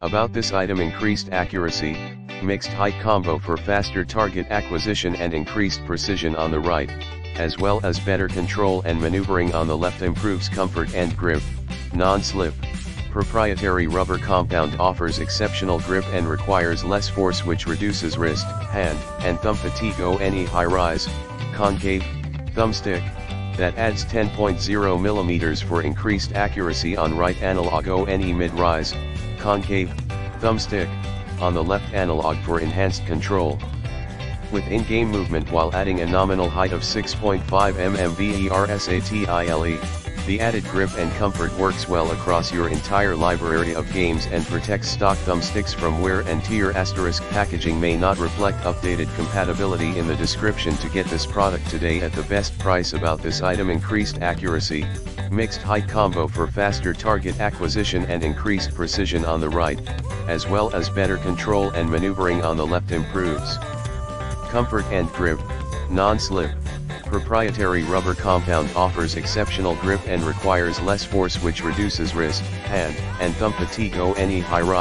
About this item increased accuracy, mixed height combo for faster target acquisition and increased precision on the right, as well as better control and maneuvering on the left improves comfort and grip, non-slip. Proprietary rubber compound offers exceptional grip and requires less force which reduces wrist, hand, and thumb fatigue on any high-rise, concave, thumbstick, that adds 10.0 mm for increased accuracy on right analog on any mid-rise, concave, thumbstick, on the left analog for enhanced control. With in-game movement while adding a nominal height of 6.5 mm versatile, the added grip and comfort works well across your entire library of games and protects stock thumbsticks from wear and tear asterisk packaging may not reflect updated compatibility in the description to get this product today at the best price about this item increased accuracy, mixed height combo for faster target acquisition and increased precision on the right, as well as better control and maneuvering on the left improves. Comfort and grip, non-slip. Proprietary rubber compound offers exceptional grip and requires less force which reduces wrist, hand, and thumb fatigue. On any high-rise